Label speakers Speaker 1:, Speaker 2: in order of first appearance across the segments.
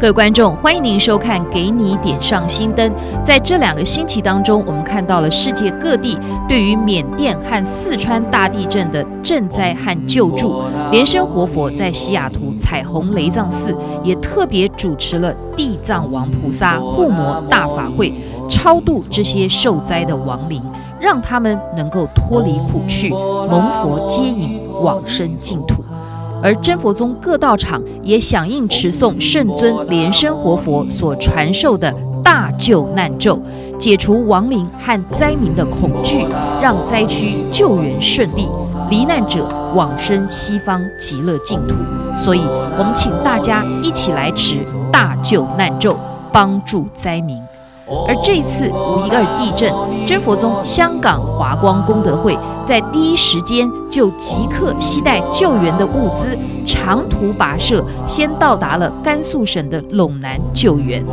Speaker 1: 各位观众，欢迎您收看《给你点上心灯》。在这两个星期当中，我们看到了世界各地对于缅甸和四川大地震的赈灾和救助。莲生活佛在西雅图彩虹雷藏寺也特别主持了地藏王菩萨护摩大法会，超度这些受灾的亡灵，让他们能够脱离苦趣，蒙佛接引，往生净土。而真佛宗各道场也响应持诵圣尊莲生活佛所传授的大救难咒，解除亡灵和灾民的恐惧，让灾区救援顺利，罹难者往生西方极乐净土。所以，我们请大家一起来持大救难咒，帮助灾民。而这一次五一二地震，真佛宗香港华光功德会在第一时间就即刻携带救援的物资，长途跋涉，先到达了甘肃省的陇南救援。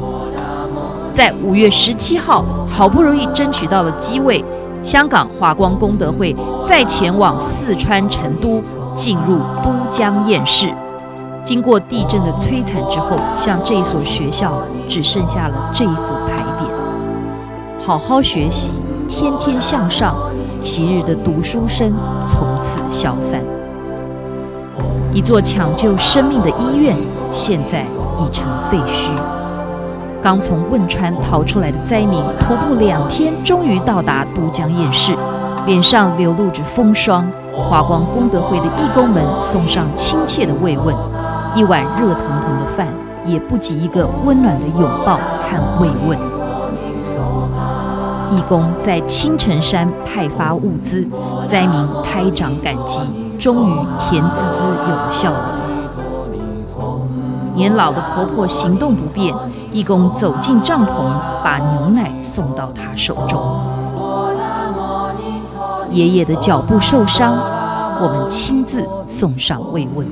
Speaker 1: 在五月十七号，好不容易争取到了机位，香港华光功德会再前往四川成都，进入都江堰市。经过地震的摧残之后，像这所学校只剩下了这一幅牌。好好学习，天天向上，昔日的读书声从此消散。一座抢救生命的医院，现在已成废墟。刚从汶川逃出来的灾民，徒步两天，终于到达都江堰市，脸上流露着风霜。华光功德会的义工们送上亲切的慰问。一碗热腾腾的饭，也不及一个温暖的拥抱和慰问。义工在青城山派发物资，灾民拍掌感激，终于甜滋滋有了笑容。年老的婆婆行动不便，义工走进帐篷，把牛奶送到她手中。爷爷的脚步受伤，我们亲自送上慰问。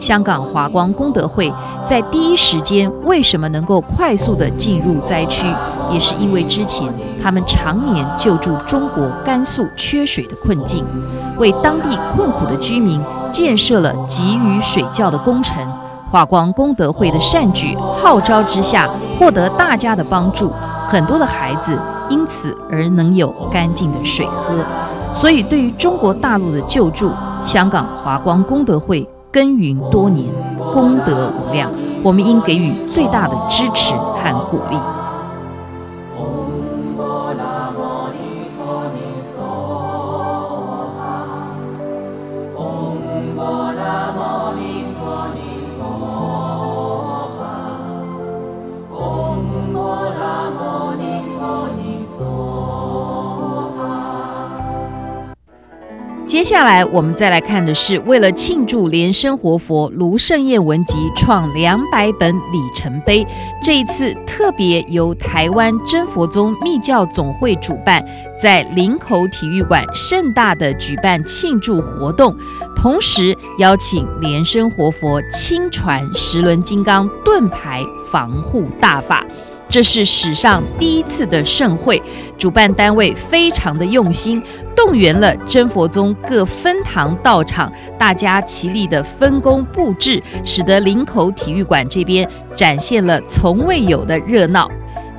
Speaker 1: 香港华光功德会在第一时间为什么能够快速的进入灾区，也是因为之前他们常年救助中国甘肃缺水的困境，为当地困苦的居民建设了给予水窖的工程。华光功德会的善举号召之下，获得大家的帮助，很多的孩子因此而能有干净的水喝。所以，对于中国大陆的救助，香港华光功德会。耕耘多年，功德无量，我们应给予最大的支持和鼓励。下来，我们再来看的是，为了庆祝莲生活佛卢胜彦文集创两百本里程碑，这一次特别由台湾真佛宗密教总会主办，在林口体育馆盛大的举办庆祝活动，同时邀请莲生活佛亲传十轮金刚盾牌防护大法。这是史上第一次的盛会，主办单位非常的用心，动员了真佛宗各分堂道场，大家齐力的分工布置，使得林口体育馆这边展现了从未有的热闹。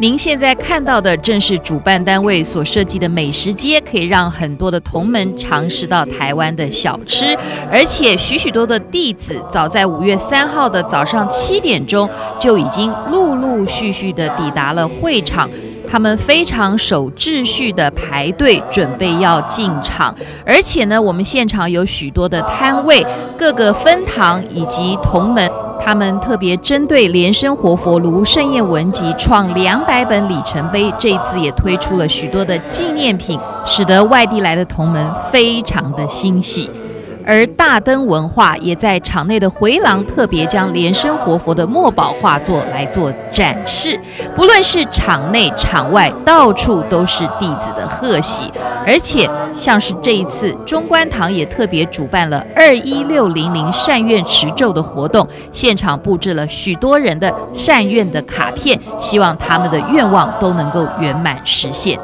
Speaker 1: 您现在看到的正是主办单位所设计的美食街，可以让很多的同门尝试到台湾的小吃，而且许许多的弟子早在五月三号的早上七点钟就已经陆陆续续的抵达了会场，他们非常守秩序的排队准备要进场，而且呢，我们现场有许多的摊位，各个分堂以及同门。他们特别针对莲生活佛卢圣宴文集创两百本里程碑，这次也推出了许多的纪念品，使得外地来的同门非常的欣喜。而大灯文化也在场内的回廊特别将莲生活佛的墨宝画作来做展示，不论是场内场外，到处都是弟子的贺喜。而且像是这一次中观堂也特别主办了二一六零零善愿持咒的活动，现场布置了许多人的善愿的卡片，希望他们的愿望都能够圆满实现。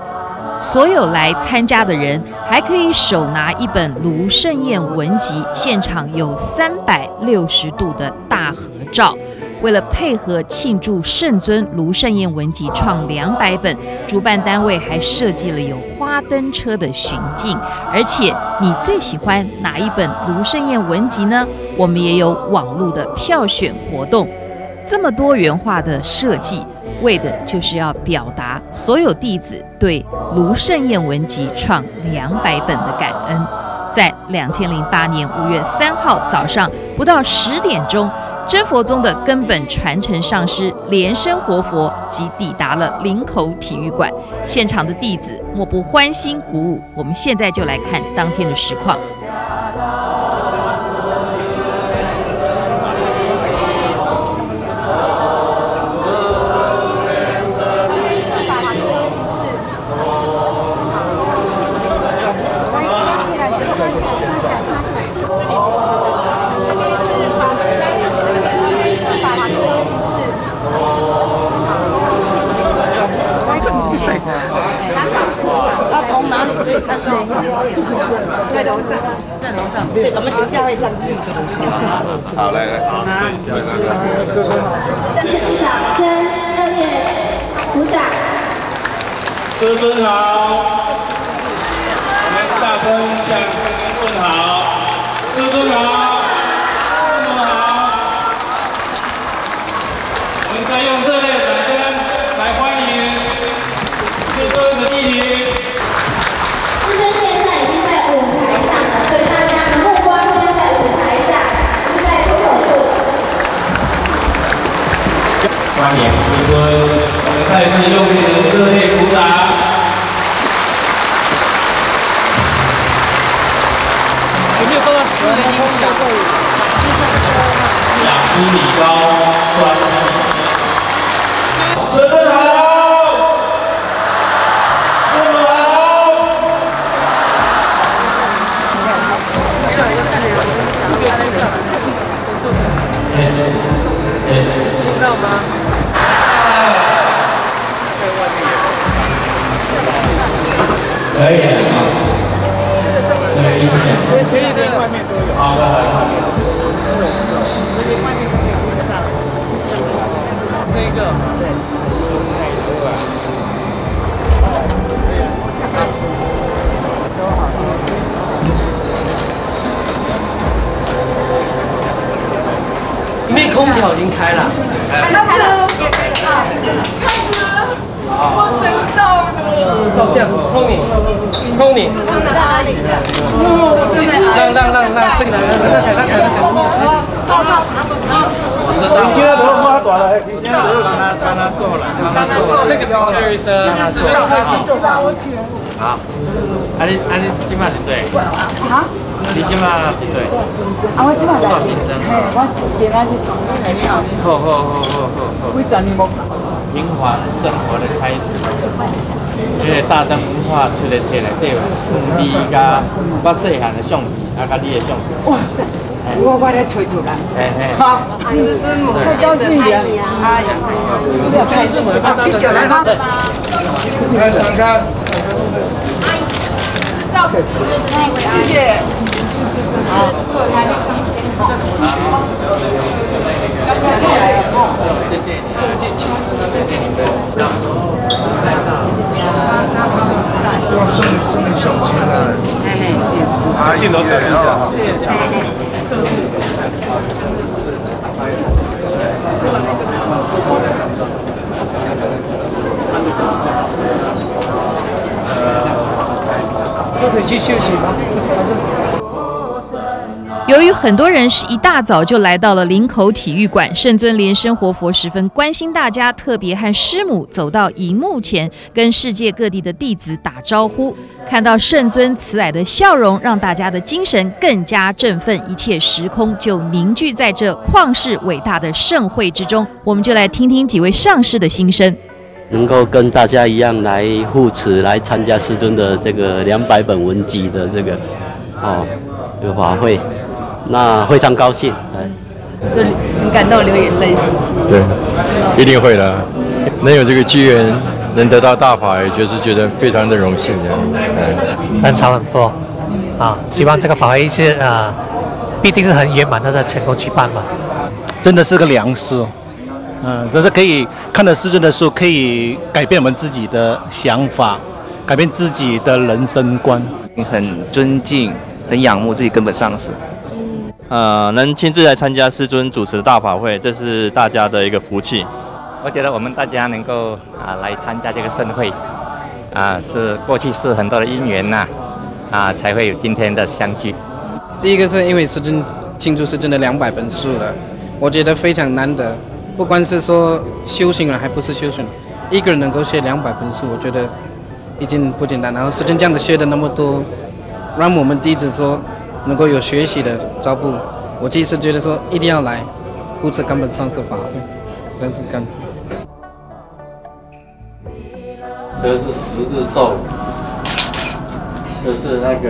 Speaker 1: 所有来参加的人还可以手拿一本卢胜彦文集，现场有三百六十度的大合照，为了配合庆祝圣尊卢圣彦文集创两百本，主办单位还设计了有花灯车的巡境。而且，你最喜欢哪一本卢圣彦文集呢？我们也有网络的票选活动。这么多元化的设计，为的就是要表达所有弟子对卢圣彦文集创两百本的感恩。在两千零八年五月三号早上不到十点钟，真佛宗的根本传承上师莲生活佛即抵达了林口体育馆，现场的弟子莫不欢欣鼓舞。我们现在就来看当天的实况。
Speaker 2: 上去。
Speaker 3: 好，来来，好，来来来，
Speaker 4: 掌声热烈鼓掌。
Speaker 3: 师尊好，我们再次用力可以的啊，这个音响，
Speaker 2: 可以，外面都有。
Speaker 3: 好的，好的。
Speaker 2: 这一个，里面空调已经开了。照相，Tony，Tony，让让让让圣人，让让让让
Speaker 5: 你今天头发短了，你今天头让他让他做了，让他做了。
Speaker 2: 这个 picture is a
Speaker 5: 好，啊你啊你今晚几对，
Speaker 6: 啊？
Speaker 5: 你今晚几对，
Speaker 6: 啊，我今晚来，
Speaker 5: 多新增
Speaker 6: 嘿，我时间啊是，
Speaker 5: 好好好好好。好，
Speaker 6: 几十年无
Speaker 5: 平凡生活的开始。这个大灯画出来册内底有你甲我细汉的相片，啊甲你的相片，
Speaker 6: 哇，我我来找出来，
Speaker 5: 嘿嘿。
Speaker 6: 好，师尊母太高兴了，哎呀，是不是开心？一起来吧。
Speaker 5: 来上看。
Speaker 6: 谢谢。
Speaker 5: 谢谢你，谢谢你。们。
Speaker 7: 希望生生命小心啊！啊，镜头闪一下。
Speaker 2: 就可以去休息吧。
Speaker 1: 由于很多人是一大早就来到了林口体育馆，圣尊连生活佛十分关心大家，特别和师母走到荧幕前，跟世界各地的弟子打招呼。看到圣尊慈蔼的笑容，让大家的精神更加振奋，一切时空就凝聚在这旷世伟大的盛会之中。我们就来听听几位上师的心声。
Speaker 8: 能够跟大家一样来护持，来参加师尊的这个两百本文集的这个哦这个法会，那非常高兴，哎，
Speaker 1: 就很感动，流眼泪，是不是？
Speaker 9: 对，一定会的。能有这个机缘，能得到大法，也就是觉得非常的荣幸这样。嗯，
Speaker 10: 人潮很多啊，希望这个法会是啊，必定是很圆满的，在成功举办嘛。
Speaker 11: 真的是个良师，嗯，这是可以看了师尊的书，可以改变我们自己的想法，改变自己的人生观。
Speaker 12: 很尊敬、很仰慕自己根本上师。
Speaker 13: 呃，能亲自来参加师尊主持大法会，这是大家的一个福气。
Speaker 14: 我觉得我们大家能够啊来参加这个盛会，啊是过去是很多的因缘呐，啊才会有今天的相聚。
Speaker 15: 第一个是因为师尊庆祝师尊的两百本书了，我觉得非常难得。不管是说修行人还不是修行人，一个人能够写两百本书，我觉得已经不简单。然后师尊这样子写的那么多，让我们弟子说能够有学习的招募，我这一次觉得说一定要来布置根本上是法会，真是干。
Speaker 5: 这是十字咒，这是那个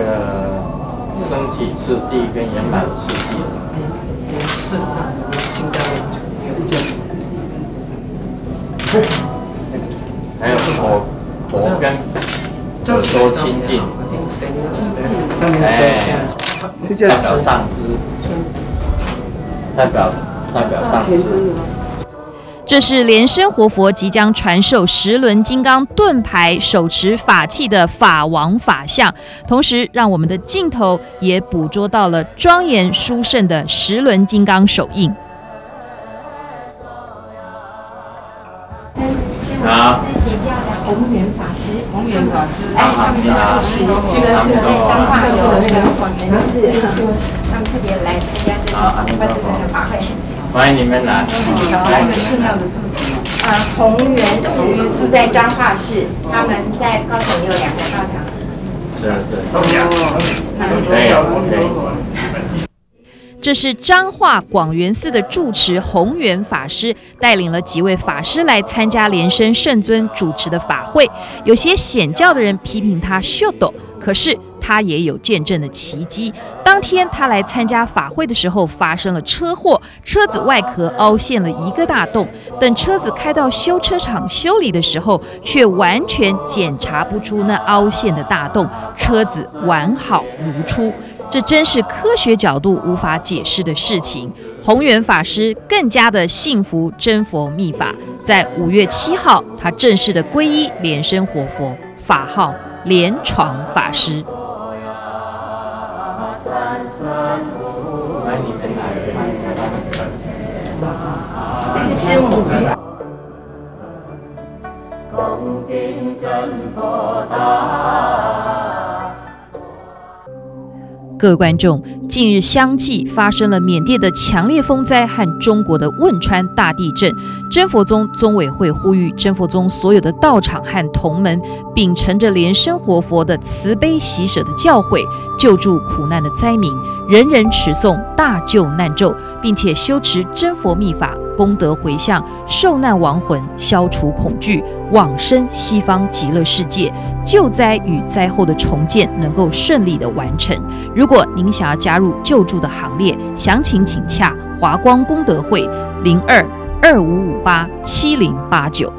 Speaker 5: 升起次第跟圆满次第。
Speaker 6: 是，清单
Speaker 5: 还有佛佛跟耳朵清净，哎，代表上师，代表代表上师。
Speaker 1: 这是莲生活佛即将传授十轮金刚盾牌手持法器的法王法相，同时让我们的镜头也捕捉到了庄严殊胜的十轮金刚手印。
Speaker 5: 好。
Speaker 16: 宏源法师，
Speaker 6: 宏源法师，
Speaker 16: 哎，他们是主持，这个这个彰化有那个广元寺，他们特别来参加这次办这个法会。
Speaker 5: 欢迎你们来。
Speaker 6: 哪一个寺庙的住址？
Speaker 16: 呃，宏源寺是在彰化市，他们在高雄也有两个道场。
Speaker 5: 是是。可以可以。
Speaker 1: 这是彰化广元寺的住持弘源法师带领了几位法师来参加莲生圣尊主持的法会。有些显教的人批评他秀逗，可是他也有见证的奇迹。当天他来参加法会的时候，发生了车祸，车子外壳凹陷了一个大洞。等车子开到修车厂修理的时候，却完全检查不出那凹陷的大洞，车子完好如初。这真是科学角度无法解释的事情。弘源法师更加的信服真佛密法，在五月七号，他正式的皈依莲生活佛，法号莲床法师。
Speaker 16: 这是师母。
Speaker 1: 各位观众，近日相继发生了缅甸的强烈风灾和中国的汶川大地震。真佛宗宗委会呼吁真佛宗所有的道场和同门，秉承着莲生活佛的慈悲喜舍的教诲，救助苦难的灾民，人人持诵大救难咒，并且修持真佛密法，功德回向，受难亡魂消除恐惧，往生西方极乐世界，救灾与灾后的重建能够顺利的完成。如果您想要加入救助的行列，详情请洽华光功德会零二。二五五八七零八九。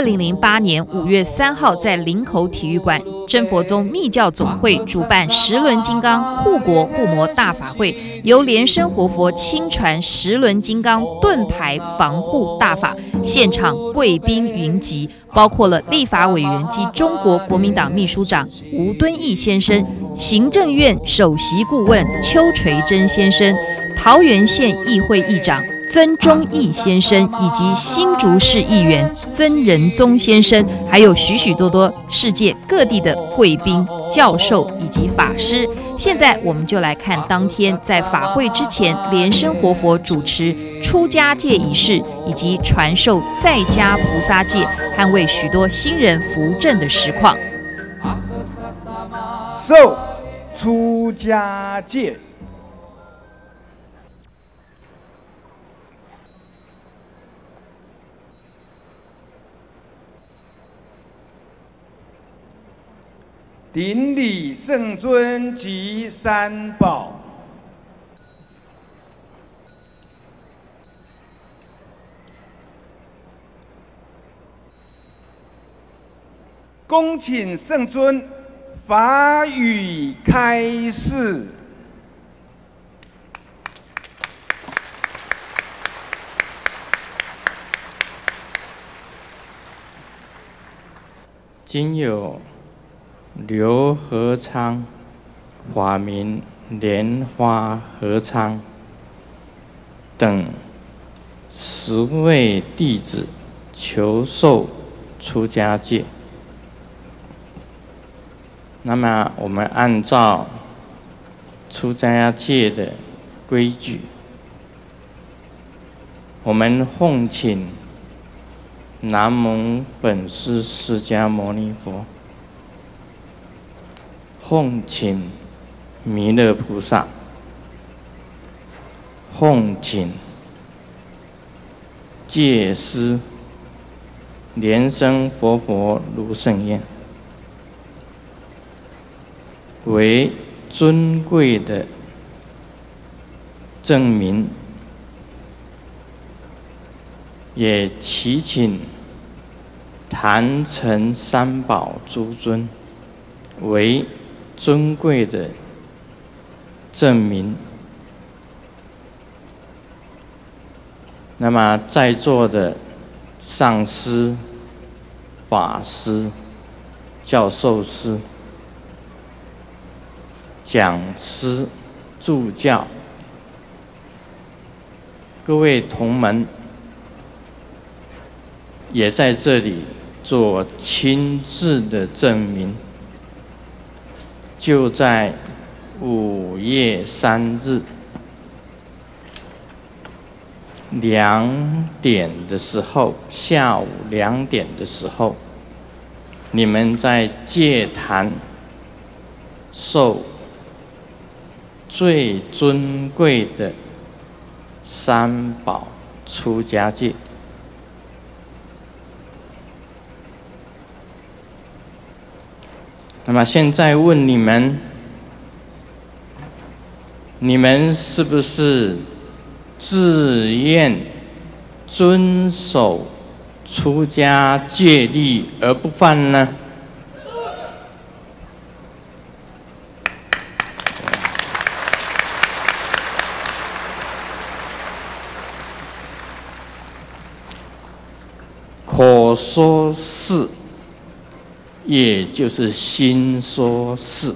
Speaker 1: 二零零八年五月三号，在林口体育馆，真佛宗密教总会主办十轮金刚护国护魔大法会，由莲生活佛亲传十轮金刚盾牌防护大法，现场贵宾云集，包括了立法委员及中国国民党秘书长吴敦义先生，行政院首席顾问邱垂珍先生，桃园县议会议长。曾忠义先生以及新竹市议员曾仁宗先生，还有许许多多世界各地的贵宾、教授以及法师。现在我们就来看当天在法会之前，莲生活佛主持出家戒仪式，以及传授在家菩萨戒，捍卫许多新人扶正的实况。
Speaker 17: 受出家戒。顶礼圣尊及三宝，恭请圣尊法语开示。
Speaker 5: 今有刘和昌，法名莲花和昌等十位弟子求受出家戒。那么，我们按照出家戒的规矩，我们奉请。南无本师释迦牟尼佛，奉请弥勒菩萨，奉请戒师莲生活佛如圣愿，为尊贵的证明。也祈请坛城三宝诸尊为尊贵的证明。那么在座的上师、法师、教授师、讲师、助教，各位同门。也在这里做亲自的证明。就在五月三日两点的时候，下午两点的时候，你们在戒坛受最尊贵的三宝出家戒。那么现在问你们，你们是不是自愿遵守出家戒律而不犯呢？可说是。也就是心说是，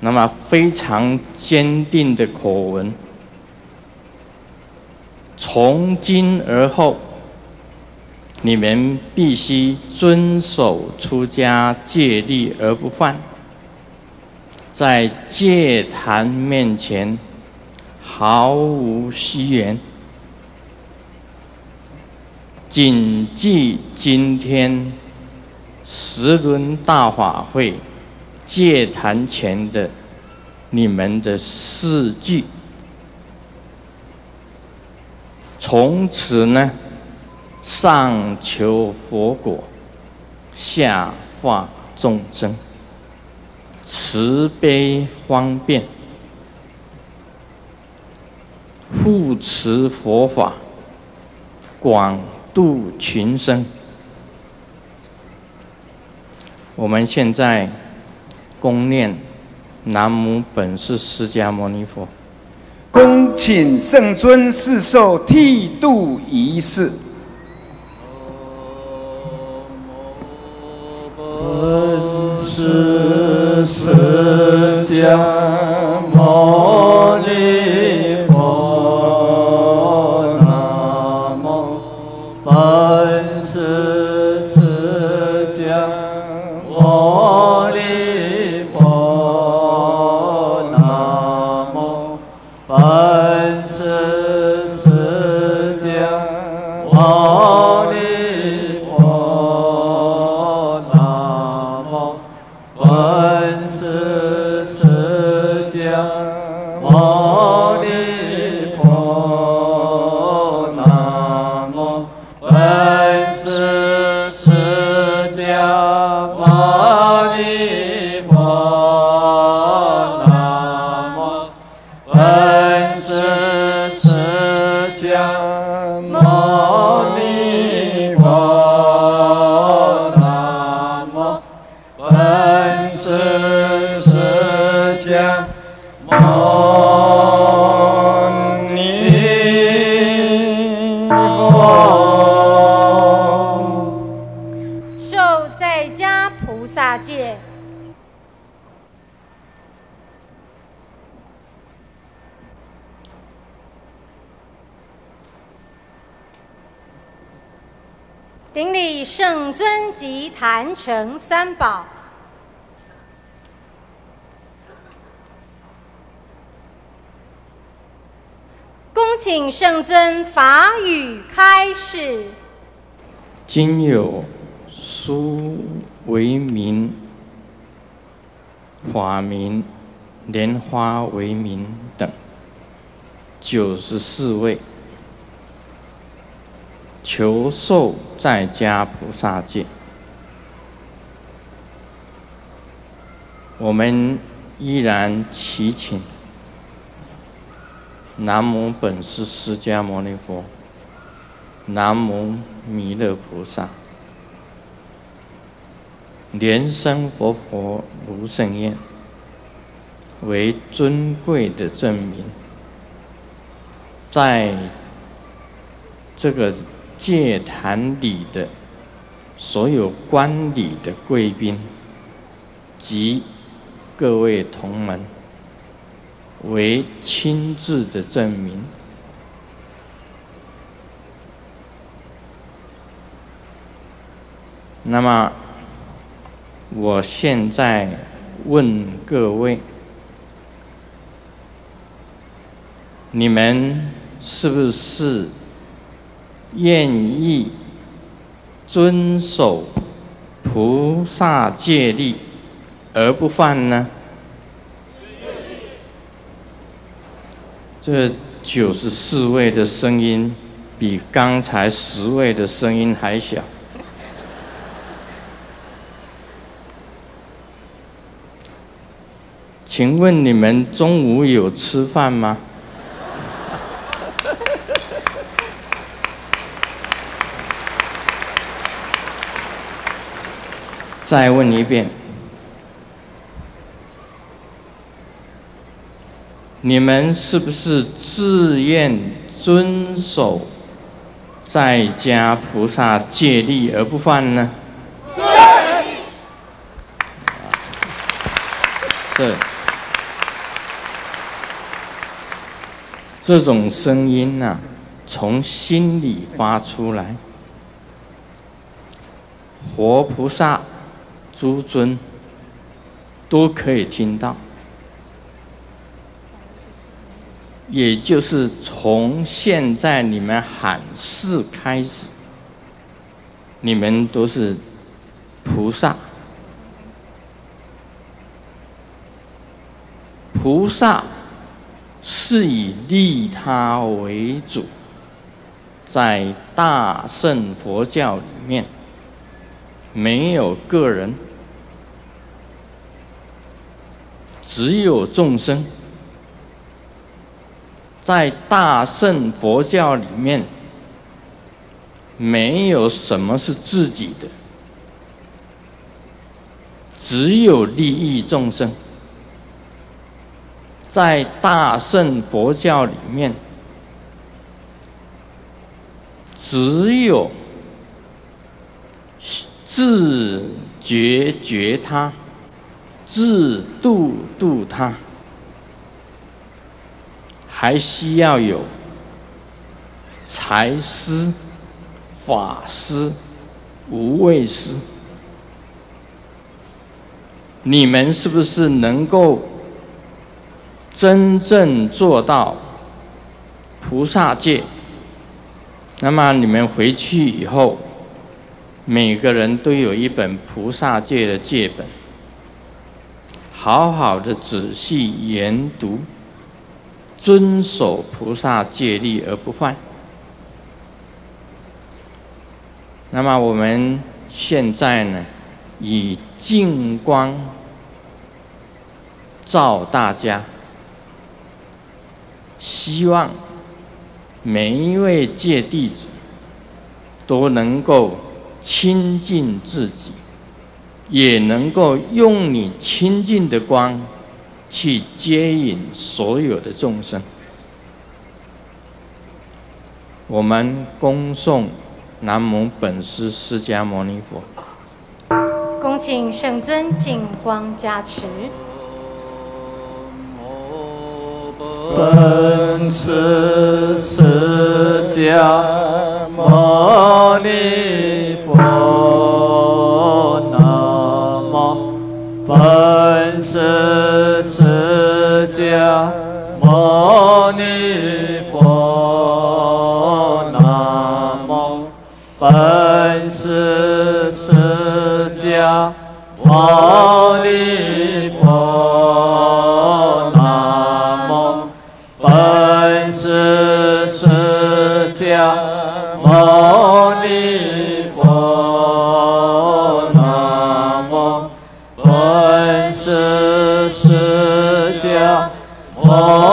Speaker 5: 那么非常坚定的口文，从今而后，你们必须遵守出家戒律而不犯，在戒坛面前毫无虚言。谨记今天十轮大法会戒坛前的你们的四句，从此呢，上求佛果，下化众生，慈悲方便，护持佛法，广。度群生。我们现在恭念南无本师释迦牟尼佛，
Speaker 17: 恭请圣尊示受剃度仪式。
Speaker 18: 本师释迦
Speaker 19: 成三宝。恭请圣尊法语开示。
Speaker 5: 今有书为名、法名、莲花为名等九十四位，求受在家菩萨戒。我们依然祈请。南无本师释迦牟尼佛，南无弥勒菩萨，莲生活佛如盛宴，为尊贵的证明，在这个戒坛里的所有观礼的贵宾及各位同门。为亲自的证明。那么，我现在问各位：你们是不是愿意遵守菩萨戒律而不犯呢？这九十四位的声音比刚才十位的声音还小。请问你们中午有吃饭吗？再问一遍。你们是不是自愿遵守在家菩萨戒律而不犯呢？是。是。这种声音呐，从心里发出来，活菩萨、诸尊都可以听到。也就是从现在你们喊是开始，你们都是菩萨。菩萨是以利他为主，在大乘佛教里面，没有个人，只有众生。在大乘佛教里面，没有什么是自己的，只有利益众生。在大乘佛教里面，只有自觉觉他，自度度他。还需要有财师、法师、无畏师。你们是不是能够真正做到菩萨戒？那么你们回去以后，每个人都有一本菩萨戒的戒本，好好的仔细研读。遵守菩萨戒律而不犯。那么我们现在呢，以净光照大家，希望每一位戒弟子都能够亲近自己，也能够用你亲近的光。去接引所有的众生。我们恭送南无本师释迦牟尼佛。
Speaker 19: 恭请圣尊净光加持。
Speaker 18: 本师释迦牟尼佛。摩尼佛，南无本师释迦牟尼佛，南无本师释迦牟尼佛，南无本师释迦牟，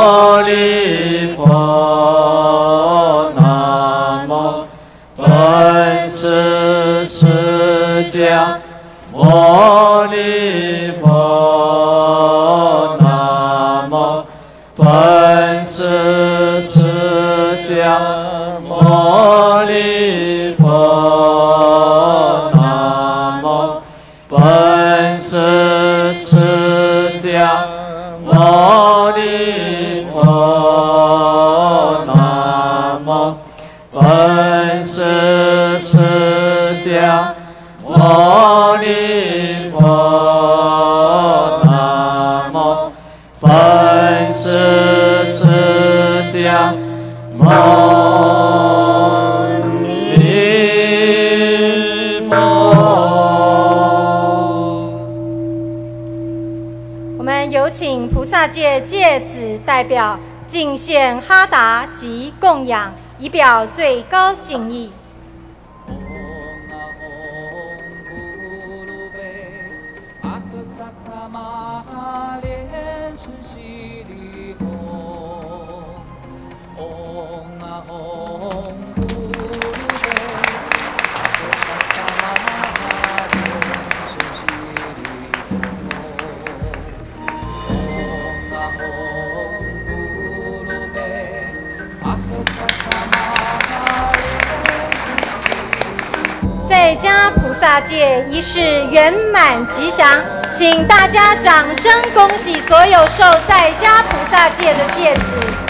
Speaker 18: 南无本师释迦摩牟尼佛，南无本师释迦牟尼佛。
Speaker 19: 我们有请菩萨界戒子代表敬献哈达及供养，以表最高敬意。菩萨戒仪式圆满吉祥，请大家掌声恭喜所有受在家菩萨戒的戒子。